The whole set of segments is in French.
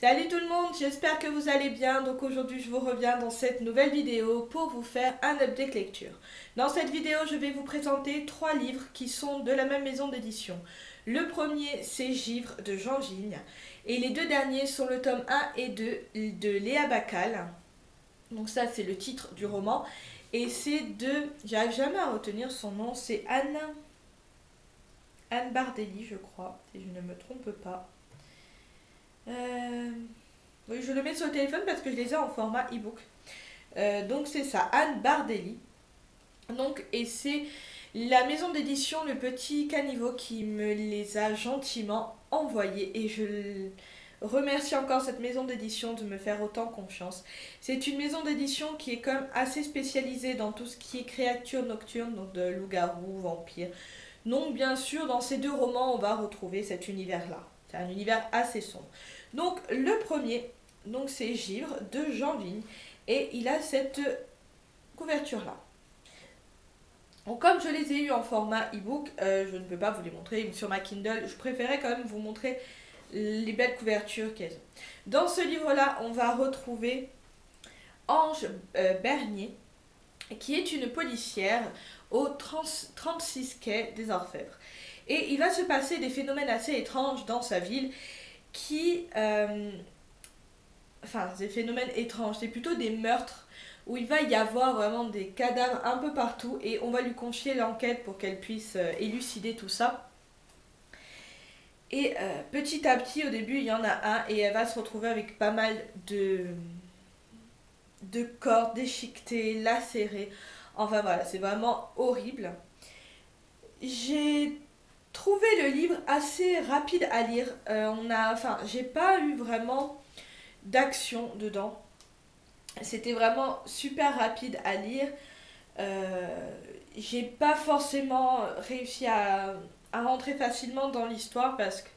Salut tout le monde, j'espère que vous allez bien. Donc aujourd'hui je vous reviens dans cette nouvelle vidéo pour vous faire un update lecture. Dans cette vidéo je vais vous présenter trois livres qui sont de la même maison d'édition. Le premier c'est Givre de Jean Vigne et les deux derniers sont le tome 1 et 2 de Léa Bacal. Donc ça c'est le titre du roman et c'est de, j'arrive jamais à retenir son nom, c'est Anne Anne Bardelli je crois, si je ne me trompe pas. Euh, oui, je le mets sur le téléphone parce que je les ai en format e-book. Euh, donc c'est ça, Anne Bardelli. Donc, et c'est la maison d'édition Le Petit Caniveau qui me les a gentiment envoyés. Et je remercie encore cette maison d'édition de me faire autant confiance. C'est une maison d'édition qui est comme assez spécialisée dans tout ce qui est créatures nocturnes, donc de loups-garous, vampires. Donc bien sûr, dans ces deux romans, on va retrouver cet univers-là. C'est un univers assez sombre. Donc le premier, donc c'est Givre de Jean Vigne et il a cette couverture là. Donc comme je les ai eu en format e-book, euh, je ne peux pas vous les montrer sur ma Kindle. Je préférais quand même vous montrer les belles couvertures qu'elles ont. Dans ce livre-là, on va retrouver Ange euh, Bernier, qui est une policière au 36 quai des Orfèvres. Et il va se passer des phénomènes assez étranges dans sa ville qui... Euh, enfin, des phénomènes étranges, c'est plutôt des meurtres où il va y avoir vraiment des cadavres un peu partout et on va lui confier l'enquête pour qu'elle puisse euh, élucider tout ça. Et euh, petit à petit, au début, il y en a un et elle va se retrouver avec pas mal de, de corps déchiquetés, lacérés. Enfin voilà, c'est vraiment horrible. J'ai trouvé le livre assez rapide à lire. Euh, on a, enfin, j'ai pas eu vraiment d'action dedans. C'était vraiment super rapide à lire. Euh, j'ai pas forcément réussi à, à rentrer facilement dans l'histoire parce que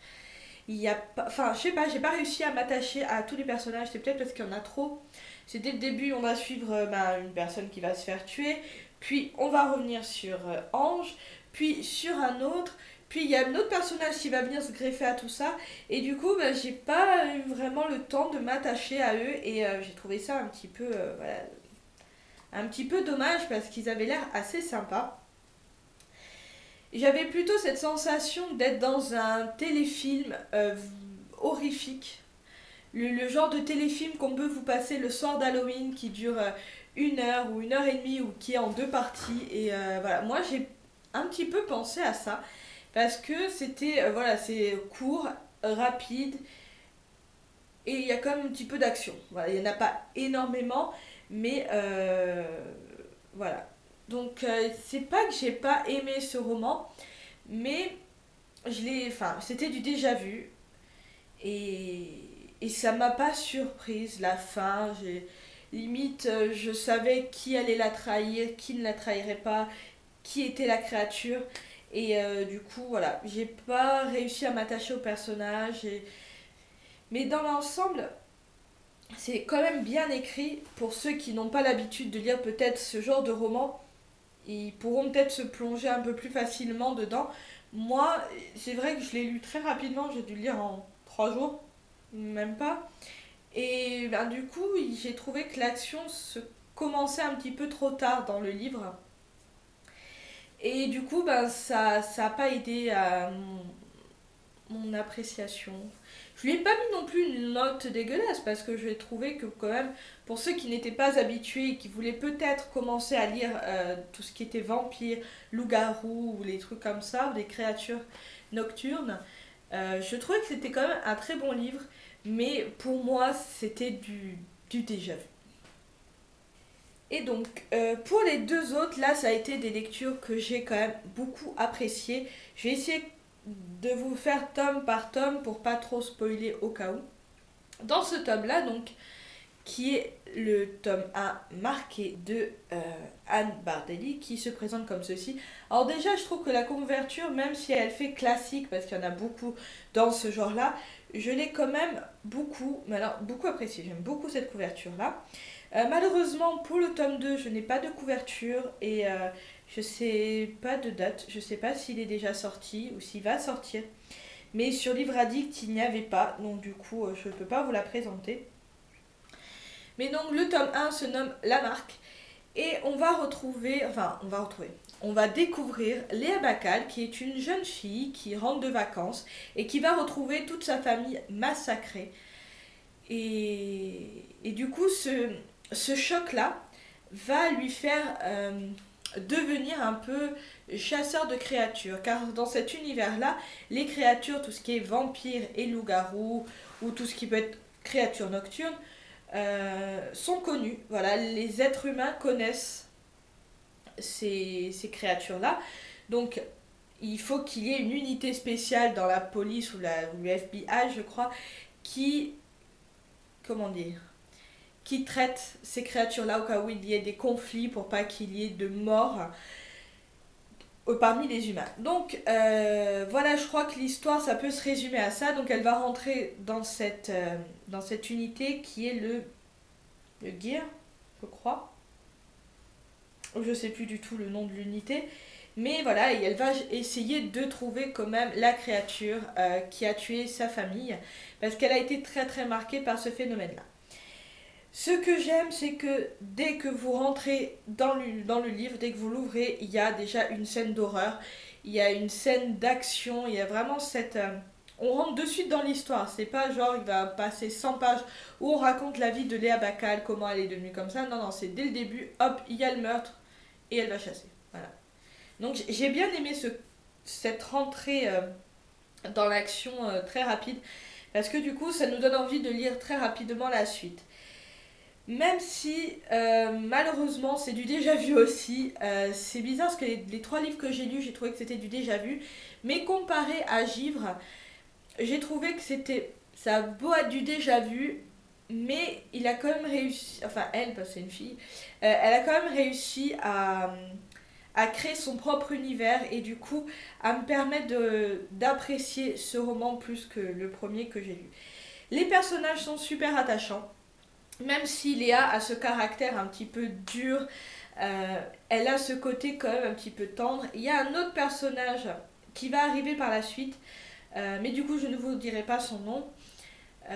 y a enfin, je sais pas, j'ai pas réussi à m'attacher à tous les personnages. C'est peut-être parce qu'il y en a trop. C'est dès le début, on va suivre euh, bah, une personne qui va se faire tuer, puis on va revenir sur Ange, puis sur un autre, puis il y a un autre personnage qui va venir se greffer à tout ça. Et du coup, bah, j'ai pas eu vraiment le temps de m'attacher à eux. Et euh, j'ai trouvé ça un petit peu. Euh, un petit peu dommage parce qu'ils avaient l'air assez sympas. J'avais plutôt cette sensation d'être dans un téléfilm euh, horrifique. Le, genre de téléfilm qu'on peut vous passer le soir d'Halloween qui dure une heure ou une heure et demie ou qui est en deux parties. Et voilà, moi j'ai un petit peu pensé à ça. Parce que c'était, euh, voilà, c'est court, rapide, et il y a quand même un petit peu d'action. Voilà, il n'y en a pas énormément, mais euh, voilà. Donc, euh, c'est pas que j'ai pas aimé ce roman, mais je l'ai, enfin, c'était du déjà vu, et, et ça m'a pas surprise, la fin, j'ai limite je savais qui allait la trahir, qui ne la trahirait pas, qui était la créature. Et euh, du coup, voilà, j'ai pas réussi à m'attacher au personnage. Mais dans l'ensemble, c'est quand même bien écrit pour ceux qui n'ont pas l'habitude de lire peut-être ce genre de roman. Ils pourront peut-être se plonger un peu plus facilement dedans. Moi, c'est vrai que je l'ai lu très rapidement, j'ai dû le lire en trois jours, même pas. Et ben, du coup, j'ai trouvé que l'action se commençait un petit peu trop tard dans le livre. Et du coup, ben, ça n'a pas aidé à mon, appréciation. Je lui ai pas mis non plus une note dégueulasse parce que je vais trouver que quand même, pour ceux qui n'étaient pas habitués et qui voulaient peut-être commencer à lire euh, tout ce qui était vampire, loup-garou ou les trucs comme ça, des créatures nocturnes, euh, je trouvais que c'était quand même un très bon livre, mais pour moi c'était du, du déjà. Et donc, euh, pour les deux autres, là, ça a été des lectures que j'ai quand même beaucoup appréciées. Je vais essayer de vous faire tome par tome pour pas trop spoiler au cas où. Dans ce tome-là, donc, qui est le tome 1 marqué de euh, Anne Bardelli, qui se présente comme ceci. Alors déjà, je trouve que la couverture, même si elle fait classique, parce qu'il y en a beaucoup dans ce genre-là, je l'ai quand même beaucoup, mais alors beaucoup appréciée. J'aime beaucoup cette couverture-là. Euh, malheureusement, pour le tome 2, je n'ai pas de couverture et euh, je sais pas de date. Je sais pas s'il est déjà sorti ou s'il va sortir. Mais sur Livre Addict, il n'y avait pas, donc du coup, je ne peux pas vous la présenter. Mais donc, le tome 1 se nomme La Marque. Et on va retrouver, enfin, on va retrouver, on va découvrir Léa Bacal, qui est une jeune fille qui rentre de vacances et qui va retrouver toute sa famille massacrée. Et, du coup, ce, ce choc-là va lui faire euh, devenir un peu chasseur de créatures. Car dans cet univers-là, les créatures, tout ce qui est vampire et loup-garou, ou tout ce qui peut être créatures nocturnes, euh, sont connus. Voilà, les êtres humains connaissent ces, créatures-là. Donc, il faut qu'il y ait une unité spéciale dans la police ou, la, ou le FBI, je crois, qui. Comment dire qui traite ces créatures-là au cas où il y ait des conflits pour pas qu'il y ait de morts parmi les humains. Donc euh, voilà, je crois que l'histoire, ça peut se résumer à ça. Donc elle va rentrer dans cette, euh, unité qui est le, le Gear, je crois. Je sais plus du tout le nom de l'unité. Mais voilà, et elle va essayer de trouver quand même la créature euh, qui a tué sa famille. Parce qu'elle a été très très marquée par ce phénomène-là. Ce que j'aime, c'est que dès que vous rentrez dans le, livre, dès que vous l'ouvrez, il y a déjà une scène d'horreur, il y a une scène d'action, il y a vraiment cette... Euh, on rentre de suite dans l'histoire, c'est pas genre il va passer 100 pages où on raconte la vie de Léa Bacal, comment elle est devenue comme ça. Non, non, c'est dès le début, hop, il y a le meurtre et elle va chasser. Voilà. Donc j'ai bien aimé ce, cette rentrée euh, dans l'action euh, très rapide parce que du coup ça nous donne envie de lire très rapidement la suite. Même si euh, malheureusement c'est du déjà vu aussi, euh, c'est bizarre parce que les, trois livres que j'ai lus, j'ai trouvé que c'était du déjà vu. Mais comparé à Givre, j'ai trouvé que c'était. Ça a beau être du déjà vu, mais il a quand même réussi. Enfin, elle, parce que c'est une fille, euh, elle a quand même réussi à, à créer son propre univers et du coup à me permettre d'apprécier ce roman plus que le premier que j'ai lu. Les personnages sont super attachants même si Léa a ce caractère un petit peu dur, euh, elle a ce côté quand même un petit peu tendre. Il y a un autre personnage qui va arriver par la suite, euh, mais du coup je ne vous dirai pas son nom. Euh,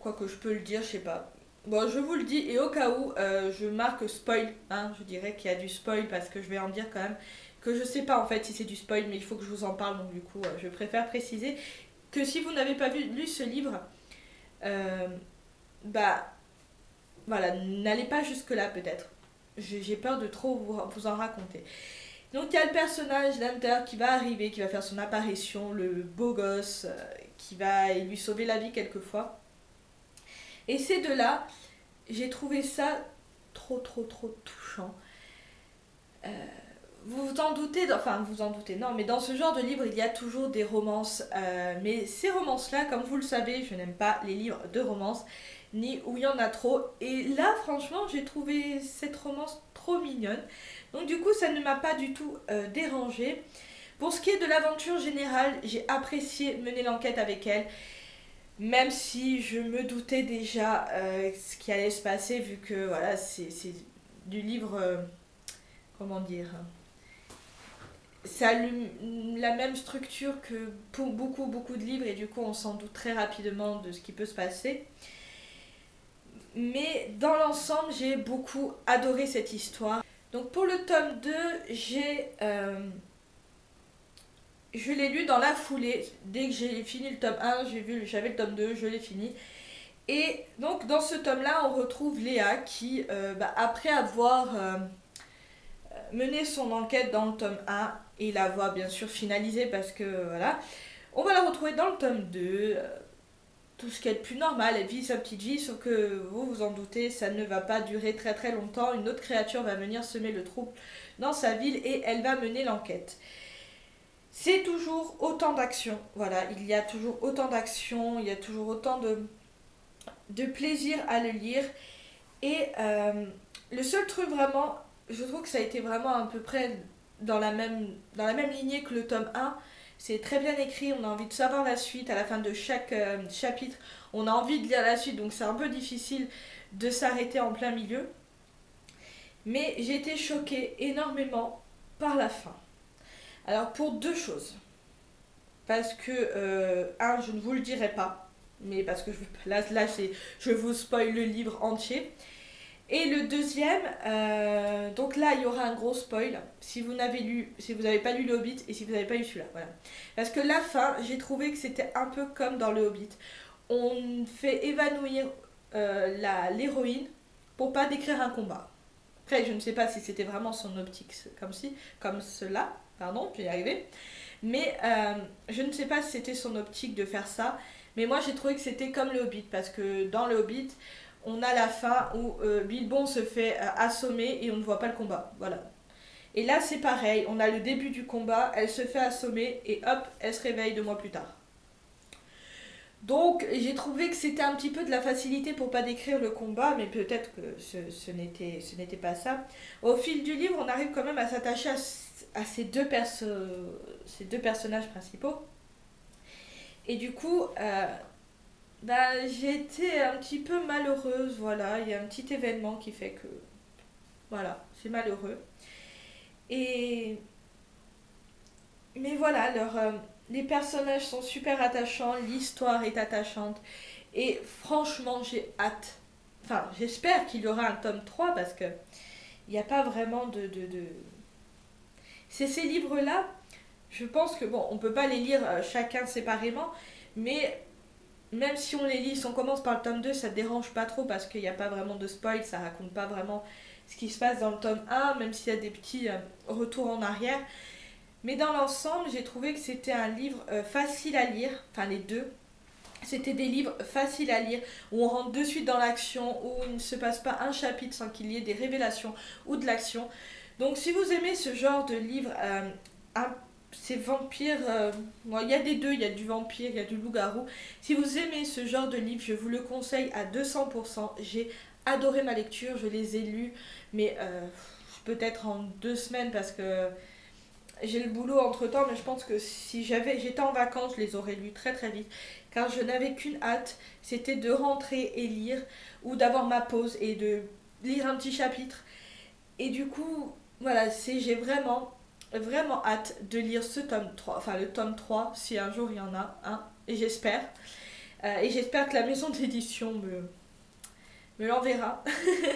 quoique je peux le dire, je sais pas. Bon, je vous le dis, et au cas où, je marque spoil, hein, je dirais qu'il y a du spoil parce que je vais en dire quand même que je sais pas en fait si c'est du spoil, mais il faut que je vous en parle, donc du coup, je préfère préciser que si vous n'avez pas vu, lu ce livre, bah voilà, n'allez pas jusque-là peut-être. J'ai peur de trop vous, en raconter. Donc il y a le personnage d'Hunter qui va arriver, qui va faire son apparition, le beau gosse, euh, qui va lui sauver la vie quelquefois. Et ces deux-là, j'ai trouvé ça trop, trop, trop touchant. Euh, vous vous en doutez, enfin vous en doutez, non, mais dans ce genre de livre, il y a toujours des romances. Euh, mais ces romances-là, comme vous le savez, je n'aime pas les livres de romance ni où il y en a trop. Et là, franchement, j'ai trouvé cette romance trop mignonne. Donc du coup, ça ne m'a pas du tout euh, dérangé. Pour ce qui est de l'aventure générale, j'ai apprécié mener l'enquête avec elle. Même si je me doutais déjà euh, ce qui allait se passer, vu que voilà, c'est du livre. Euh, comment dire ça a la même structure que pour beaucoup beaucoup de livres et du coup on s'en doute très rapidement de ce qui peut se passer. Mais dans l'ensemble, j'ai beaucoup adoré cette histoire. Donc pour le tome 2, j'ai... Euh, je l'ai lu dans la foulée. Dès que j'ai fini le tome 1, j'ai vu, j'avais le tome 2, je l'ai fini. Et donc dans ce tome-là, on retrouve Léa qui, euh, bah, après avoir euh, mené son enquête dans le tome 1 et la voit bien sûr finalisée parce que voilà, on va la retrouver dans le tome 2 tout ce qui est plus normal, elle vit sa petite vie, sauf que vous vous en doutez, ça ne va pas durer très très longtemps. Une autre créature va venir semer le trouble dans sa ville et elle va mener l'enquête. C'est toujours autant d'action, voilà, il y a toujours autant d'action, il y a toujours autant de, de plaisir à le lire. Et euh, le seul truc vraiment, je trouve que ça a été vraiment à peu près dans la même, dans la même lignée que le tome 1, c'est très bien écrit, on a envie de savoir la suite à la fin de chaque euh, chapitre. On a envie de lire la suite, donc c'est un peu difficile de s'arrêter en plein milieu. Mais j'ai été choquée énormément par la fin. Alors pour deux choses. parce que, euh, un, je ne vous le dirai pas, mais parce que je, là, là je vous spoil le livre entier. Et le deuxième, euh, donc là il y aura un gros spoil si vous n'avez lu, si vous n'avez pas lu le Hobbit et si vous n'avez pas lu celui-là, voilà. Parce que la fin, j'ai trouvé que c'était un peu comme dans le Hobbit. On fait évanouir euh, l'héroïne pour pas décrire un combat. Après, je ne sais pas si c'était vraiment son optique comme si, comme cela, pardon, je vais y arriver. Mais euh, je ne sais pas si c'était son optique de faire ça. Mais moi j'ai trouvé que c'était comme le Hobbit parce que dans le Hobbit, on a la fin où euh, Bilbon se fait euh, assommer et on ne voit pas le combat. Voilà. Et là, c'est pareil. On a le début du combat, elle se fait assommer et hop, elle se réveille deux mois plus tard. Donc, j'ai trouvé que c'était un petit peu de la facilité pour pas décrire le combat, mais peut-être que ce, n'était pas ça. Au fil du livre, on arrive quand même à s'attacher à, ces, deux ces deux personnages principaux. Et du coup, euh, bah, j'ai été un petit peu malheureuse, voilà. Il y a un petit événement qui fait que. Voilà, c'est malheureux. Et. Mais voilà, leur, les personnages sont super attachants, l'histoire est attachante. Et franchement, j'ai hâte. Enfin, j'espère qu'il y aura un tome 3 parce que. Il n'y a pas vraiment de. de, de... C'est ces livres-là, je pense que, bon, on peut pas les lire euh, chacun séparément, mais même si on les lit, si on commence par le tome 2, ça ne dérange pas trop parce qu'il n'y a pas vraiment de spoil, ça raconte pas vraiment ce qui se passe dans le tome 1, même s'il y a des petits euh, retours en arrière. Mais dans l'ensemble, j'ai trouvé que c'était un livre euh, facile à lire, enfin les deux. C'était des livres faciles à lire, où on rentre de suite dans l'action, où il ne se passe pas un chapitre sans qu'il y ait des révélations ou de l'action. Donc si vous aimez ce genre de livre euh, un ces vampires, euh, il y a des deux, il y a du vampire, il y a du loup-garou. Si vous aimez ce genre de livre, je vous le conseille à 200%. J'ai adoré ma lecture, je les ai lus, mais euh, peut-être en deux semaines parce que j'ai le boulot entre temps, mais je pense que si j'avais, j'étais en vacances, je les aurais lus très très vite, car je n'avais qu'une hâte, c'était de rentrer et lire, ou d'avoir ma pause et de lire un petit chapitre. Et du coup, voilà, c'est j'ai vraiment vraiment hâte de lire ce tome 3, enfin le tome 3, si un jour il y en a et j'espère. Euh, et j'espère que la maison d'édition me, me l'enverra.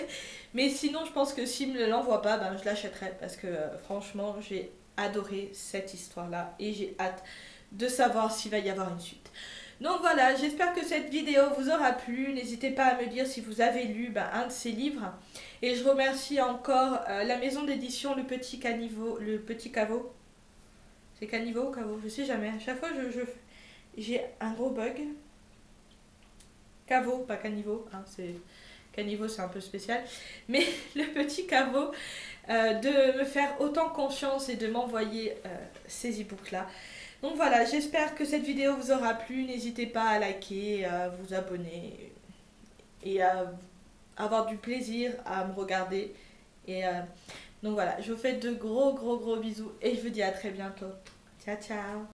Mais sinon, je pense que s'il ne me l'envoie pas, ben, je l'achèterai parce que euh, franchement, j'ai adoré cette histoire-là et j'ai hâte de savoir s'il va y avoir une suite. Donc voilà, j'espère que cette vidéo vous aura plu. N'hésitez pas à me dire si vous avez lu ben, un de ces livres. Et je remercie encore euh, la maison d'édition Le Petit Caniveau. Le Petit Caveau. C'est Caniveau ou Caveau? Je sais jamais. À chaque fois, j'ai un gros bug. Caveau, pas Caniveau. Hein. Caniveau, c'est un peu spécial. Mais le petit caveau, euh, de me faire autant confiance et de m'envoyer euh, ces e-books-là. Donc voilà, j'espère que cette vidéo vous aura plu. N'hésitez pas à liker, à vous abonner et à avoir du plaisir à me regarder. Et euh, donc voilà, je vous fais de gros gros gros bisous et je vous dis à très bientôt. Ciao ciao